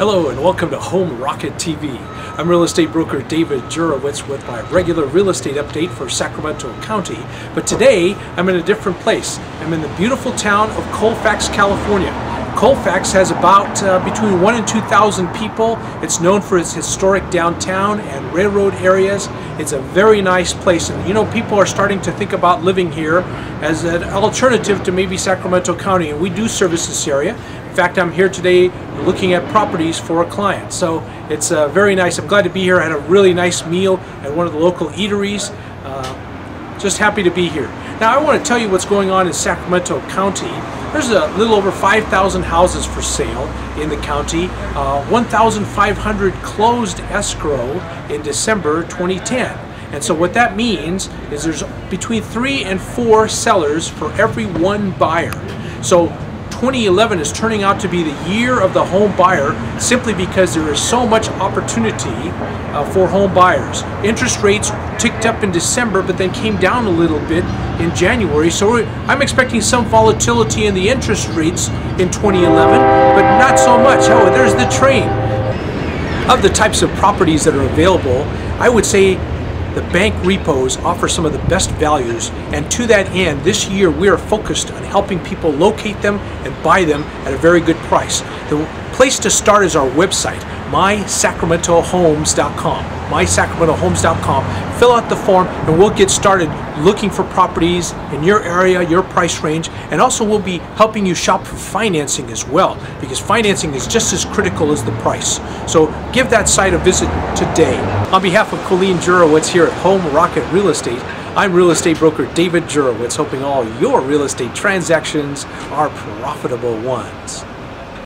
Hello and welcome to Home Rocket TV. I'm real estate broker David Jurewicz with my regular real estate update for Sacramento County. But today I'm in a different place. I'm in the beautiful town of Colfax, California. Colfax has about uh, between 1 and 2,000 people. It's known for its historic downtown and railroad areas. It's a very nice place and you know people are starting to think about living here as an alternative to maybe Sacramento County and we do service this area. In fact, I'm here today looking at properties for a client. So it's uh, very nice. I'm glad to be here. I had a really nice meal at one of the local eateries. Uh, just happy to be here. Now I want to tell you what's going on in Sacramento County. There's a little over 5,000 houses for sale in the county, uh, 1,500 closed escrow in December 2010. And so what that means is there's between three and four sellers for every one buyer. So 2011 is turning out to be the year of the home buyer simply because there is so much opportunity uh, for home buyers. Interest rates ticked up in December but then came down a little bit in January. So I'm expecting some volatility in the interest rates in 2011, but not so much. Oh, there's the train. Of the types of properties that are available, I would say the bank repos offer some of the best values, and to that end, this year we are focused on helping people locate them and buy them at a very good price. The place to start is our website, mysacramentohomes.com. Mysacramentohomes.com. Fill out the form, and we'll get started looking for properties in your area, your price range, and also we'll be helping you shop for financing as well, because financing is just as critical as the price. So give that site a visit today. On behalf of Colleen Jurewicz here at Home Rocket Real Estate, I'm real estate broker David Jurewicz, hoping all your real estate transactions are profitable ones.